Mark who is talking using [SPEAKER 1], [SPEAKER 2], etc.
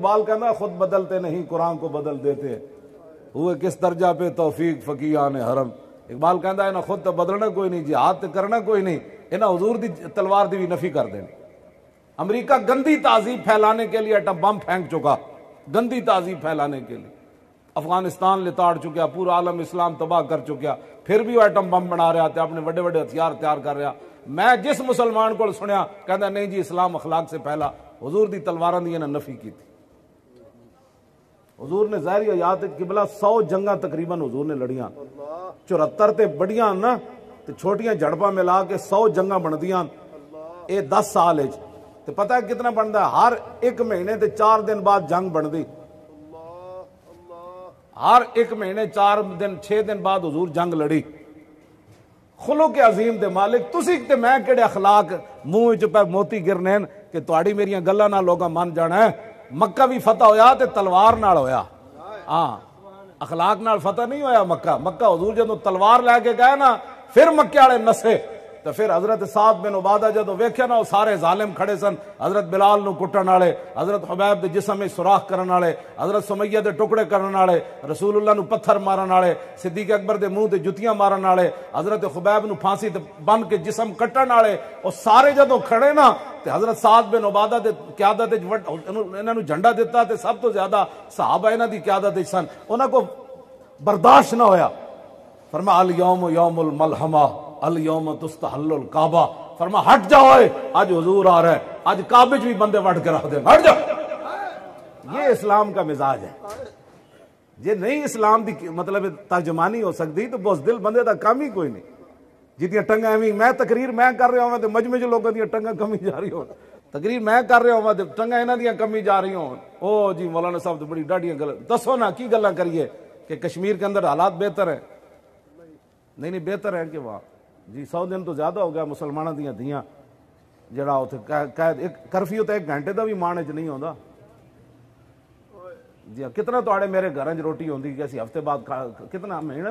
[SPEAKER 1] इकबाल कहना, खुद बदलते नहीं, कुरान को बदल देते। हुए, किस दर्जा पे तोफीक फकीया ने हरम? इकबाल कहता है ना खुद तो बदलना कोई नहीं, जिहाद तो करना कोई नहीं, इन्हें हजूर दी तलवार की भी नफी कर देनी। अमरीका गंदी ताजीब फैलाने के लिए अटम बम फेंक चुका, गंदी ताजीब फैलाने के लिए। अफ़गानिस्तान लिताड़ चुका, पूरा आलम इस्लाम तबाह कर चुका, फिर भी वो एटम बम बना रहा था, अपने वे वे हथियार तैयार कर रहा। मैं जिस मुसलमान को सुनिया, कहता, नहीं जी, इस्लाम अखलाक से पहला, हजूर की तलवार दी इन्हें नफी की थी। हजूर ने ज़ाहिर याद कि बला सौ जंगा तकरीबन हजूर ने लड़िया। चौहत्तर से बड़िया ना तो छोटिया झड़पा मिला के सौ जंगा बनदियाँ ये दस साल तो पता है कितना बनता है? हर एक महीने तो चार दिन बाद जंग बन दी हर एक महीने चार दिन, छे दिन बाद हजूर जंग लड़ी। खुलो के अजीम दे मालिक तुम मैं कि अखलाक मुँह मोती गिरने कि थोड़ी मेरिया गलों ना लोग मन जाना है। मक्का भी फतेह होया तलवार हो, हाँ, अखलाक फतेह नहीं हो मक्का। मक्का हजूर जो तलवार लैके गए ना, फिर मक्के वाले तो फिर हज़रत साद बिन उबादा जो वेख्या ना सारे जालिम खड़े सन। हज़रत बिलाल कुटन आले, हज़रत हबैब के जिसम सुराख करने वाले हज़रत सुमैया के टुकड़े करने वाले रसूलुल्लाह पत्थर मारन वाले सिद्दीक अकबर के मुँह से जुतियाँ मारन वाले हज़रत खुबैब फांसी बन के जिसम कट्टन वाले और सारे जो खड़े ना तो हज़रत साद बिन उबादा के क्यादत इन्होंने झंडा दिता तो सब तो ज़्यादा साहब इन्हों की क्यादत सन। उन्होंने को बर्दाश्त ना होया। फरमा अल यौम यौमुल मलहमा। अल यौम तुस्तहल्लुल काबा। फरमा, हट जाओ आज हुजूर आ रहा है। आज काबे भी बंदे वट के रख दे। हट जाओ। ये इस्लाम का मिजाज है। जे नहीं इस्लाम की मतलब तर्जमानी हो सकती तो बस दिल बंदे का काम ही कोई नहीं। जितनी टंगा एवं मैं तकरीर मैं कर रहा हूँ तो मजमे च लोगों दी टंगा कमी जा रही हो तकरीर मैं कर रहा हूँ तो टंगा इन्हों कमी जा रही हो ओ जी, मौलाना साहब तो बड़ी डाढ़िया गल दसो ना, की गल करिए कश्मीर के अंदर हालात बेहतर है? नहीं नहीं, बेहतर है कि वहाँ। ਜੀ 100 ਦਿਨ ਤੋਂ ਜ਼ਿਆਦਾ ਹੋ ਗਿਆ ਮੁਸਲਮਾਨਾਂ ਦੀਆਂ ਧੀਆਂ। ਜਿਹੜਾ ਉੱਥੇ ਕੈਦ, ਇੱਕ ਕਰਫਿਊ ਤਾਂ ਇੱਕ ਘੰਟੇ ਦਾ ਵੀ ਮਾਣ ਚ ਨਹੀਂ ਆਉਂਦਾ। ਜੀ ਕਿਤਨਾ ਤੁਹਾਡੇ ਮੇਰੇ ਘਰਾਂ 'ਚ ਰੋਟੀ ਹੁੰਦੀ ਕਿ ਅਸੀਂ ਹਫ਼ਤੇ ਬਾਅਦ ਕਿਤਨਾ ਮਹੀਨਾ